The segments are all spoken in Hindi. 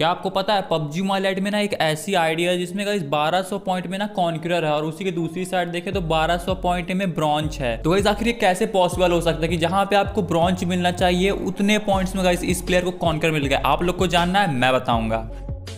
क्या आपको पता है, पबजी मोबाइल में ना एक ऐसी आइडिया है जिसमें इस 1200 पॉइंट में ना कॉन्क्यूरर है और उसी के दूसरी साइड देखे तो 1200 पॉइंट में ब्रॉन्च है। तो गाइस आखिर ये कैसे पॉसिबल हो सकता है कि जहाँ पे आपको ब्रॉन्च मिलना चाहिए, उतने पॉइंट्स में इस प्लेयर को कॉन्कर मिल गया? आप लोग को जानना है, मैं बताऊँगा।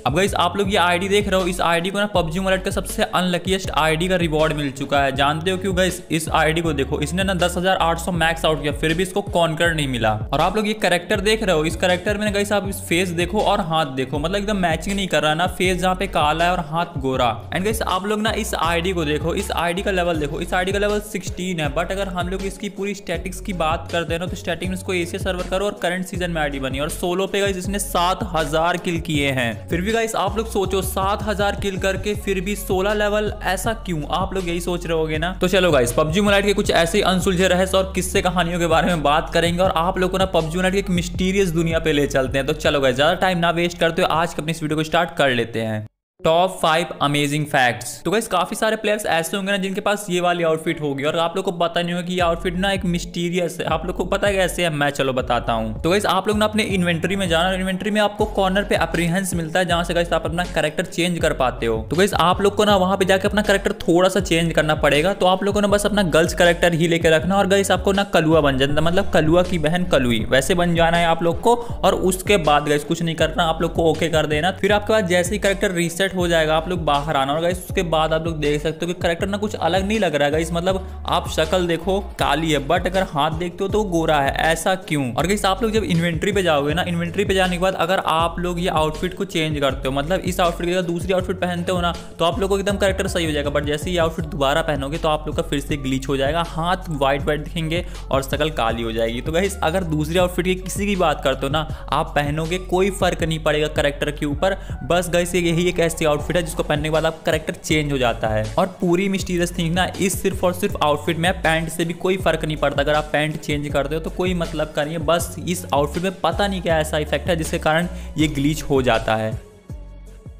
अब गाइस आप लोग ये आईडी देख रहे हो इस आईडी को ना पबजी मोबाइल का सबसे अनलकीस्ट आईडी का रिवॉर्ड मिल चुका है। जानते हो क्यों गाइस इस आईडी को देखो इसने ना 10,800 मैक्स आउट किया फिर भी इसको कॉन्कर नहीं मिला। और आप लोग ये करेक्टर देख रहे हो इस करेक्टर में गाइस आप इस फेस देखो और हाथ देखो मतलब एकदम मैचिंग नहीं कर रहा ना फेस जहाँ पे काला है और हाथ गोरा। एंड गाइस आप लोग ना इस आईडी को देखो इस आईडी का लेवल देखो इस आईडी का लेवल सिक्सटीन है बट अगर हम लोग इसकी पूरी स्टेटिक्स की बात करते हैं ना तो स्टेटिक में इसको एशिया सर्वर करो और करंट सीज़न में आईडी बनी। और सोलो पे गाइस इसने सात हज़ार किल किए हैं। फिर भी गाइस आप लोग सोचो, सात हज़ार किल करके फिर भी सोलह लेवल ऐसा क्यों? आप लोग यही सोच रहे होगे ना? तो चलो गाइस पबजी मोबाइल के कुछ ऐसे अनसुलझे रहस्य और किस्से कहानियों के बारे में बात करेंगे और आप लोग को ना पबजी मोबाइल की एक मिस्टीरियस दुनिया पे ले चलते हैं। तो चलो गाइस ज़्यादा टाइम ना वेस्ट करते हो आज के अपनी इस वीडियो को स्टार्ट कर लेते हैं। टॉप फाइव अमेजिंग फैक्ट्स तो गाइस काफ़ी सारे प्लेयर्स ऐसे होंगे ना जिनके पास ये वाली आउटफिट होगी और आप लोग को पता नहीं होगा कि ये आउटफिट ना एक मिस्टीरियस है। आप लोग को पता है कैसे है, मैं चलो बताता हूँ। तो गाइस आप लोग ना अपने इन्वेंट्री में जाना इन्वेंट्री में आपको कॉर्नर पे अप्रीहेंस मिलता है, जहाँ से गाइस आप अपना करेक्टर चेंज कर पाते हो। तो गाइस आप लोग को ना वहाँ पे जाकर अपना करेक्टर थोड़ा सा चेंज करना पड़ेगा तो आप लोग को ना बस अपना गर्ल्स करेक्टर ही लेकर रखना और गाइस आपको ना कलुआ बन जाना मतलब कलुआ की बहन कलुई, वैसे बन जाना है आप लोग को। और उसके बाद गाइस कुछ नहीं करना, आप लोग को ओके कर देना। फिर आपके पास जैसे ही करेक्टर रीसेट हो जाएगा, आप लोग बाहर आना। और उसके बाद आप लोग देख सकते हो कि करेक्टर ना कुछ अलग नहीं लग रहा है। गाइस मतलब आप शक्ल देखो, काली है बट अगर हाथ देखते हो तो गोरा है। ऐसा क्यों? और गाइस आप लोग जब इन्वेंट्री पे जाओगे ना इन्वेंट्री पे जाने के बाद अगर आप लोग ये आउटफिट को चेंज करते हो मतलब इस आउटफिट की जगह दूसरी आउटफिट पहनते हो ना तो आप लोग को एकदम करेक्टर सही हो जाएगा। बट जैसे ये आउटफिट दोबारा पहनोगे तो आप लोग का फिर से ग्लीच हो जाएगा, हाथ व्हाइट व्हाइट दिखेंगे और शकल काली हो जाएगी। तो गाइस अगर दूसरी आउटफिट की किसी की बात करते हो ना, आप पहनोगे, कोई फ़र्क नहीं पड़ेगा करेक्टर के ऊपर। बस गाइस यही एक ऐसी आउटफिट है, जिसको पहनने के बाद आपका करेक्टर चेंज हो जाता है। और पूरी मिस्टीरियस थिंग ना, इस सिर्फ़ और सिर्फ़ आउटफिट में पैंट से भी कोई फ़र्क नहीं पड़ता। अगर आप पैंट चेंज कर हो तो कोई मतलब का नहीं है। बस इस आउटफिट में पता नहीं क्या ऐसा इफ़ेक्ट है, जिसके कारण ये ग्लीच हो जाता है।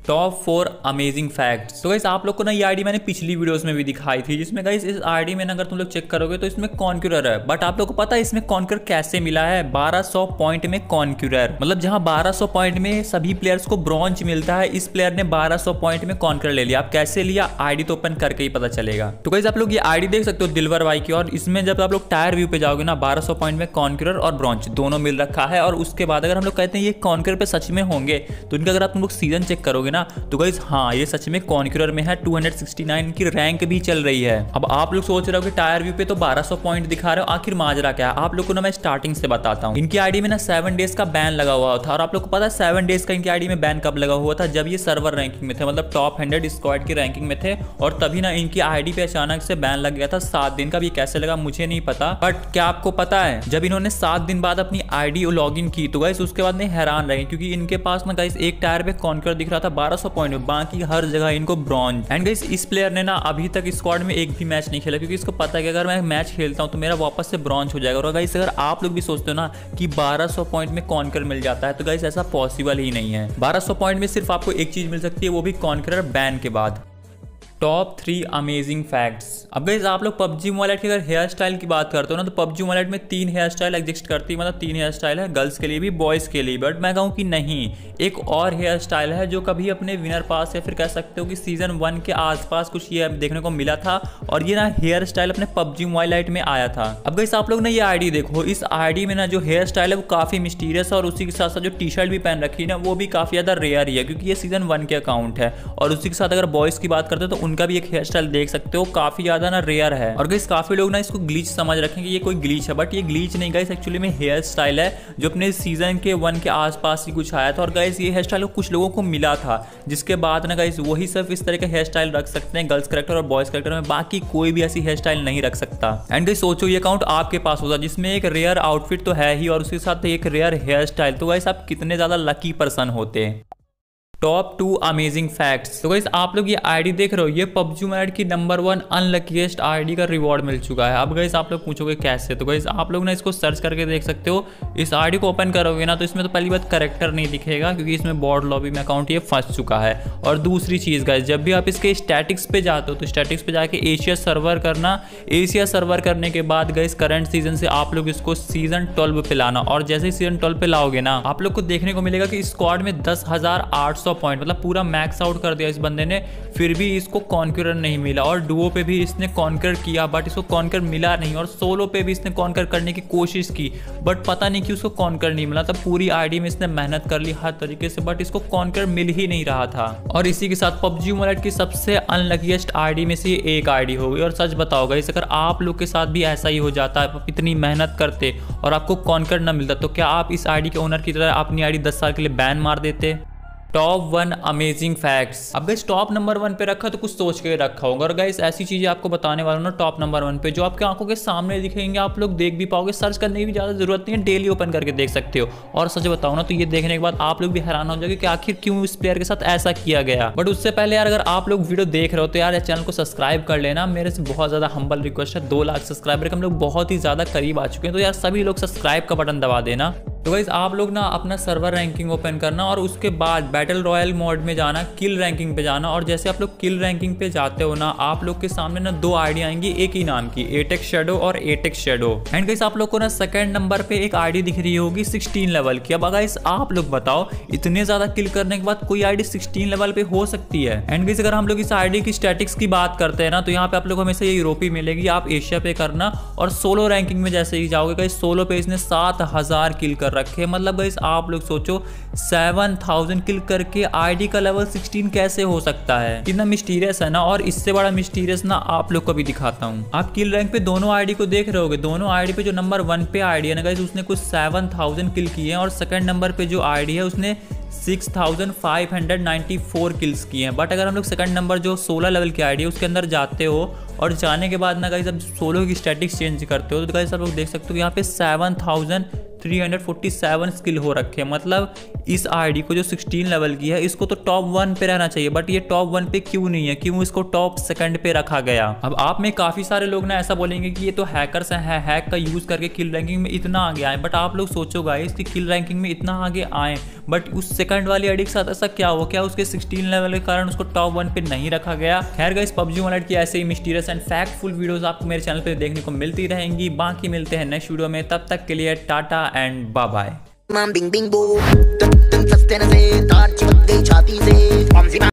टॉप फोर अमेजिंग फैक्ट्स तो गाइस आप लोग को ना ये आईडी मैंने पिछली वीडियोस में भी दिखाई थी, जिसमें गाइस इस आईडी में अगर तुम लोग चेक करोगे तो इसमें कॉन्क्यूरर है। बट आप लोग को पता है इसमें कॉन्क्यूर कैसे मिला है? 1200 पॉइंट में कॉन्क्यूरर मतलब जहाँ 1200 पॉइंट में सभी प्लेयर्स को ब्रॉन्ज मिलता है, इस प्लेयर ने 1200 पॉइंट में कॉन्क्यूर ले लिया। आप कैसे लिया? आईडी तो ओपन करके ही पता चलेगा। तो गाइस आप लोग ये आईडी देख सकते हो दिलवर वाई की, और इसमें जब आप लोग टायर व्यू पे जाओगे ना, बारह पॉइंट में कॉन्क्यूरर और ब्रॉन्ज दोनों मिल रखा है। और उसके बाद अगर हम लोग कहते हैं ये कॉन्क्यूर पे सच में होंगे तो इनका अगर आप लोग सीज़न चेक करोगे ना तो गाइस हाँ ये सच में कॉन्क्यूरर में है 269 की रैंक भी चल रही है। अब आप लोग सोच रहे हो कि टायर व्यू पे तो 1200 पॉइंट दिखा रहे हो, आखिर माजरा क्या है? आप लोग को ना मैं स्टार्टिंग से बताता हूँ। इनकी आईडी में ना सेवन डेज़ का बैन लगा हुआ था, और आप लोग को पता है सेवन डेज़ का इनकी आईडी में बैन कब लगा हुआ था? जब ये सर्वर रैंकिंग में थे मतलब टॉप हंड्रेड स्क्वाड की रैंकिंग में थे, और तभी ना इनकी आईडी पे अचानक से बैन लग गया था, सात दिन का भी कैसे लगा मुझे नहीं पता बट क्या आपको पता है, जब इन्होंने सात दिन बाद अपनी आईडी लॉग इन की तो गाइस उसके बाद नहीं हैरान रहे क्योंकि इनके पास ना गाइस एक टायर पे कॉन्कर दिख रहा था बारह पॉइंट में बाकी हर जगह इनको ब्रॉन्ज एंड गाइस इस प्लेयर ने ना अभी तक स्क्वाड में एक भी मैच नहीं खेला, क्योंकि इसको पता है कि अगर मैं मैच खेलता हूँ तो मेरा वापस से ब्रॉन्ज हो जाएगा। और गाइस अगर आप लोग भी सोचते हो ना कि 1200 पॉइंट में कॉन्कर मिल जाता है तो गाइस ऐसा पॉसिबल ही नहीं है। 1200 पॉइंट में सिर्फ़ आपको एक चीज़ मिल सकती है, वो भी कॉन्कर बैन के बाद। टॉप थ्री अमेजिंग फैक्ट्स अब गई आप लोग पबजी मोबाइल की अगर हेयर स्टाइल की बात करते हो ना तो पबजी मोबाइल में तीन हेयर स्टाइल एग्जिस्ट करती है। मतलब तीन हेयर स्टाइल है गर्ल्स के लिए भी बॉयज़ के लिए बट मैं कहूँ कि नहीं, एक और हेयर स्टाइल है जो कभी अपने विनर पास या फिर कह सकते हो कि सीज़न वन के आसपास कुछ ये देखने को मिला था, और ये ना हेयर स्टाइल अपने पबजी मोबाइल में आया था। अब गई आप लोग ना ये आईडी देखो, इस आईडी में ना जो हेयर स्टाइल है वो काफ़ी मिस्टीरियस है, और उसी के साथ साथ जो टी शर्ट भी पहन रखी है ना, वो भी काफ़ी ज़्यादा रेयर ही है, क्योंकि ये सीज़न वन के अकाउंट है। और उसी के साथ अगर बॉयज़ की बात करते हो तो उनका भी एक हेयर स्टाइल देख सकते हो, काफ़ी ज़्यादा ना रेयर है। और गाइस काफ़ी लोग ना इसको ग्लीच समझ रखेंगे ये कोई ग्लीच है बट ये ग्लीच नहीं गाइस एक्चुअली में हेयर स्टाइल है, जो अपने सीज़न के वन के आसपास ही कुछ आया था। और गाइस ये हेयर स्टाइल कुछ लोगों को मिला था, जिसके बाद ना गाइस वही सिर्फ़ इस तरह का हेयर स्टाइल रख सकते हैं गर्ल्स करेक्टर और बॉयज़ करेक्टर में, बाकी कोई भी ऐसी हेयर स्टाइल नहीं रख सकता। एंड गाइस सोचो ये अकाउंट आपके पास होता, जिसमें एक रेयर आउटफिट तो है ही, और उसके साथ एक रेयर हेयर स्टाइल तो गाइस आप कितने ज़्यादा लकी पर्सन होते। हैं टॉप टू अमेजिंग फैक्ट्स तो गाइस आप लोग ये आईडी देख रहे हो, ये पबजी मैड की नंबर वन अनलकीस्ट आईडी का रिवॉर्ड मिल चुका है। अब गाइस आप लोग पूछोगे कैसे? तो गाइस आप लोग ना इसको सर्च करके देख सकते हो। इस आईडी को ओपन करोगे ना तो इसमें तो पहली बात करेक्टर नहीं दिखेगा, क्योंकि इसमें बॉर्ड लॉबी में अकाउंट ये फंस चुका है। और दूसरी चीज़ गाइस जब भी आप इसके स्टैटिक्स पे जाते हो तो स्टैटिक्स पे जाके एशिया सर्वर करना। एशिया सर्वर करने के बाद गाइस करंट सीज़न से आप लोग इसको सीज़न ट्वेल्व पे लाना। और जैसे ही सीज़न ट्वेल्व पे लाओगे ना, आप लोग को देखने को मिलेगा कि स्क्वाड में दस हज़ार आठ सौ पॉइंट मतलब पूरा मैक्स आउट कर दिया इस बंदे ने, फिर भी इसको कॉन्क्यूर नहीं मिला। और डुओ पे भी इसने कॉन्कर किया बट इसको कॉन्कर मिला नहीं। और सोलो पे भी इसने कॉन्कर करने की कोशिश की बट पता नहीं कि उसको कॉन्कर नहीं मिला। तब पूरी आईडी में इसने मेहनत कर ली हर तरीके से बट इसको कॉन्कर मिल ही नहीं रहा था। और इसी के साथ पबजी मोबाइल की सबसे अनलकीस्ट आईडी में से एक आईडी हो गई। और सच बताओगे इस अगर आप लोग के साथ भी ऐसा ही हो जाता है इतनी मेहनत करते और आपको कॉन्कर न मिलता तो क्या आप इस आईडी के ओनर की तरह अपनी आईडी दस साल के लिए बैन मार देते? टॉप वन अमेजिंग फैक्ट्स अब गाइस टॉप नंबर वन पे रखा तो कुछ सोच के रखा होगा। और गाइस ऐसी चीज़ें आपको बताने वाला ना टॉप नंबर वन पे, जो आपके आँखों के सामने दिखेंगे, आप लोग देख भी पाओगे। सर्च करने की ज़्यादा ज़रूरत नहीं है डेली ओपन करके देख सकते हो। और सच बताओ ना तो ये देखने के बाद आप लोग भी हैरान हो जाएँगे कि आखिर क्यों इस प्लेयर के साथ ऐसा किया गया। बट उससे पहले यार, अगर आप लोग वीडियो देख रहे हो तो यार चैनल को सब्सक्राइब कर लेना। मेरे से बहुत ज़्यादा हम्बल रिक्वेस्ट है, दो लाख सब्सक्राइबर के हम लोग बहुत ही ज़्यादा करीब आ चुके हैं। तो यार सभी लोग सब्सक्राइब का बटन दबा देना। तो गाइज़ आप लोग ना अपना सर्वर रैंकिंग ओपन करना और उसके बाद बैटल रॉयल मोड में जाना किल रैंकिंग पे जाना और जैसे आप लोग किल रैंकिंग पे जाते हो ना, आप लोग के सामने ना दो आईडी आएँगी, एक ही नाम की एटेक्स शेडो और एटेक्स शेडो एंड गाइस आप लोग को ना सेकंड नंबर पे एक आईडी दिख रही होगी 16 लेवल की। अब गाइस आप लोग बताओ, इतने ज़्यादा किल करने के बाद कोई आईडी 16 लेवल पे हो सकती है? एंड गाइस अगर हम लोग इस आईडी की स्टैटिक्स की बात करते हैं ना तो यहाँ पे आप लोग हमेशा ये यूरोपी मिलेगी। आप एशिया पे करना और सोलो रैंकिंग में जैसे ही जाओगे सोलो पे इसने सात हज़ार किल कर रखे। मतलब गाइस आप लोग सोचो सेवन थाउज़ेंड किल करके आईडी का लेवल सिक्सटीन कैसे हो सकता है? कितना मिस्टीरियस है ना? और इससे बड़ा मिस्टीरियस ना आप लोग को भी दिखाता हूँ। आप किल रैंक पे दोनों आईडी को देख रहे होगे। दोनों आईडी पे जो नंबर वन पे आईडी है ना गाइस उसने कुछ सेवन थाउज़ेंड किल किए हैं और सेकंड नंबर पे जो आईडी है, उसने 6594 किल्स किए हैं। बट अगर हम लोग सेकंड नंबर जो 16 लेवल की आईडी है, उसके अंदर जाते हो और जाने के बाद ना गाइस अब सोलो की स्टैटिक्स चेंज करते हो तो गाइस आप लोग देख सकते हो यहाँ पे 7000 347 स्किल हो रखे हैं। मतलब इस आईडी को जो 16 लेवल की है, इसको तो टॉप वन पे रहना चाहिए बट ये टॉप वन पे क्यों नहीं है? क्यों इसको टॉप सेकंड पे रखा गया? अब आप में काफ़ी सारे लोग ना ऐसा बोलेंगे कि ये तो हैकर्स हैं हैक का यूज़ करके किल रैंकिंग में इतना आगे आए बट आप लोग सोचो इसकी किल रैंकिंग में इतना आगे आए बट उस सेकंड वाली आईडी के साथ ऐसा क्या हो क्या उसके 16 लेवल के कारण उसको टॉप वन पे नहीं रखा गया? खैर गाइस पबजी वॉलेट की ऐसे ही मिस्टीरियस एंड फैक्टफुल वीडियोस आपको मेरे चैनल पे देखने को मिलती रहेंगी। बाकी मिलते हैं नेक्स्ट वीडियो में। तब तक के लिए टाटा एंड बाय